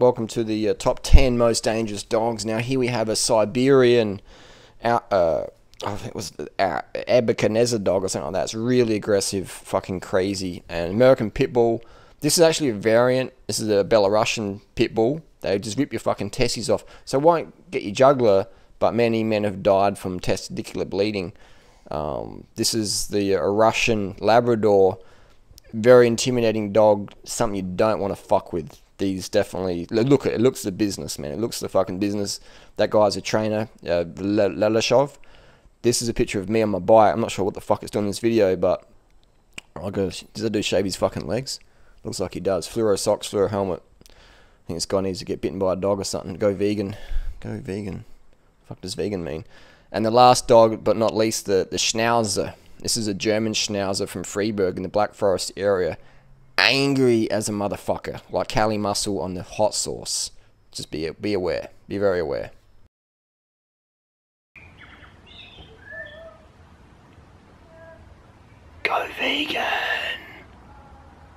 Welcome to the uh, top 10 most dangerous dogs. Now, here we have a Siberian, uh, uh, I think it was uh, dog or something like that. It's really aggressive, fucking crazy. And American Pit Bull. This is actually a variant. This is a Belarusian Pit Bull. They just rip your fucking testes off. So won't get your juggler, but many men have died from testicular bleeding. Um, this is the uh, Russian Labrador. Very intimidating dog. Something you don't want to fuck with. These definitely look. At it looks the business, man. It looks the fucking business. That guy's a trainer, uh, Lelashov. This is a picture of me on my bike. I'm not sure what the fuck it's doing in this video, but I go. Does that do shave his fucking legs? Looks like he does. Fluoro socks, fluoro helmet. I think this guy needs to get bitten by a dog or something. Go vegan. Go vegan. fuck does vegan mean? And the last dog, but not least, the, the Schnauzer. This is a German Schnauzer from Freiburg in the Black Forest area. Angry as a motherfucker, like Kali Muscle on the hot sauce. Just be be aware. Be very aware. Go vegan.